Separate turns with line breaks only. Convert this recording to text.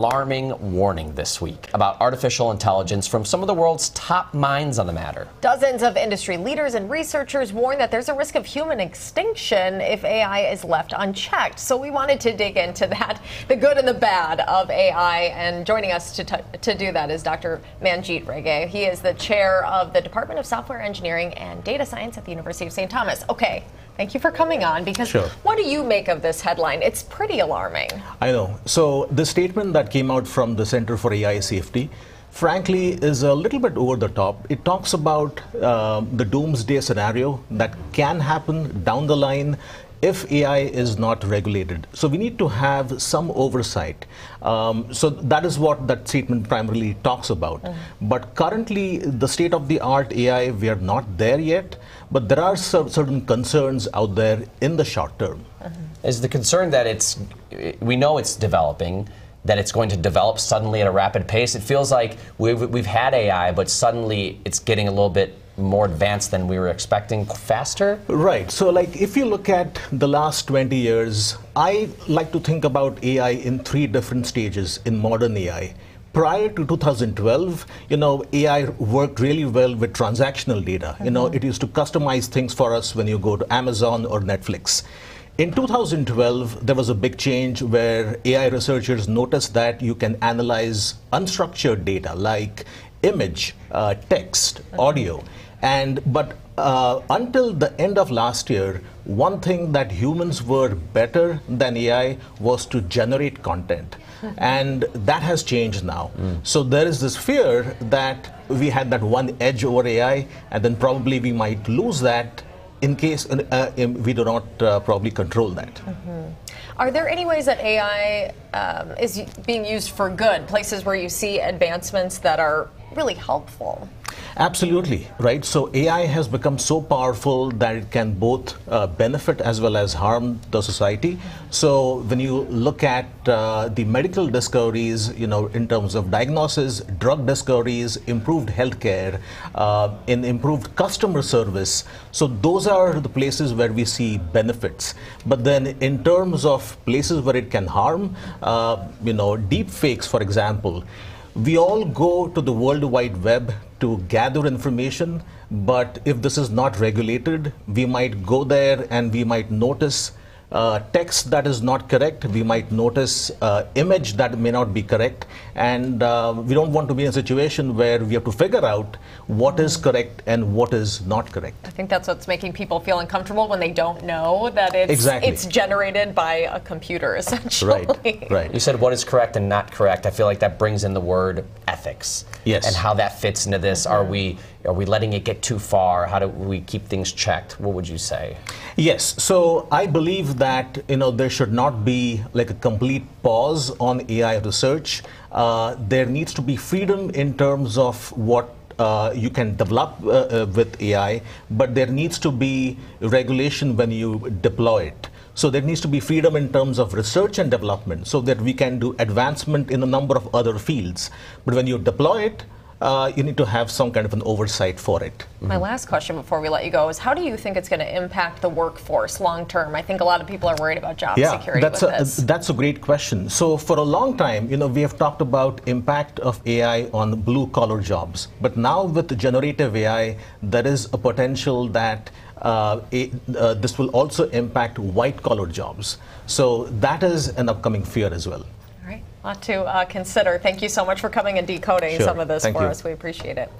alarming warning this week about artificial intelligence from some of the world's top minds on the matter.
Dozens of industry leaders and researchers warn that there's a risk of human extinction if AI is left unchecked. So we wanted to dig into that, the good and the bad of AI. And joining us to, to do that is Dr. Manjeet Rege. He is the chair of the Department of Software Engineering and Data Science at the University of St. Thomas. Okay, Thank you for coming on because sure. what do you make of this headline? It's pretty alarming.
I know. So, the statement that came out from the Center for AI Safety, frankly, is a little bit over the top. It talks about uh, the doomsday scenario that can happen down the line if AI is not regulated. So we need to have some oversight. Um, so that is what that statement primarily talks about. Mm -hmm. But currently, the state of the art AI, we are not there yet, but there are certain concerns out there in the short term. Mm
-hmm. Is the concern that it's, we know it's developing, that it's going to develop suddenly at a rapid pace? It feels like we've, we've had AI, but suddenly it's getting a little bit more advanced than we were expecting faster?
Right. So, like, if you look at the last 20 years, I like to think about AI in three different stages in modern AI. Prior to 2012, you know, AI worked really well with transactional data. Mm -hmm. You know, mm-hmm. it used to customize things for us when you go to Amazon or Netflix. In 2012, there was a big change where AI researchers noticed that you can analyze unstructured data like image, uh, text, audio. And but uh, until the end of last year, one thing that humans were better than AI was to generate content. and that has changed now. Mm. So there is this fear that we had that one edge over AI, and then probably we might lose that in case uh, we do not uh, probably control that. Mm -hmm.
Are there any ways that AI um, is being used for good? Places where you see advancements that are really helpful?
Absolutely, right? So AI has become so powerful that it can both uh, benefit as well as harm the society. So when you look at uh, the medical discoveries, you know, in terms of diagnosis, drug discoveries, improved healthcare, uh, in improved customer service, so those are the places where we see benefits. But then in terms of places where it can harm, uh, you know, deep fakes, for example, we all go to the World Wide Web to gather information, but if this is not regulated, we might go there and we might notice uh, text that is not correct, we might notice uh, image that may not be correct, and uh, we don't want to be in a situation where we have to figure out what is correct and what is not correct.
I think that's what's making people feel uncomfortable when they don't know that it's
exactly.
it's generated by a computer essentially.
Right. Right.
You said what is correct and not correct. I feel like that brings in the word ethics.
Yes.
And how that fits into this. Mm -hmm. Are we are we letting it get too far? How do we keep things checked? What would you say?
Yes. So I believe that you know there should not be like a complete pause on AI research. Uh, there needs to be freedom in terms of what uh, you can develop uh, uh, with AI, but there needs to be regulation when you deploy it. So there needs to be freedom in terms of research and development so that we can do advancement in a number of other fields. But when you deploy it, uh, you need to have some kind of an oversight for it. Mm
-hmm. My last question before we let you go is how do you think it's going to impact the workforce long term? I think a lot of people are worried about job
yeah,
security
that's
with
a,
this.
That's a great question. So for a long time, you know, we have talked about impact of AI on blue collar jobs. But now with generative AI, there is a potential that uh, it, uh, this will also impact white collar jobs. So that is an upcoming fear as well.
All right, a lot to uh, consider. Thank you so much for coming and decoding sure. some of this Thank for you. us. We appreciate it.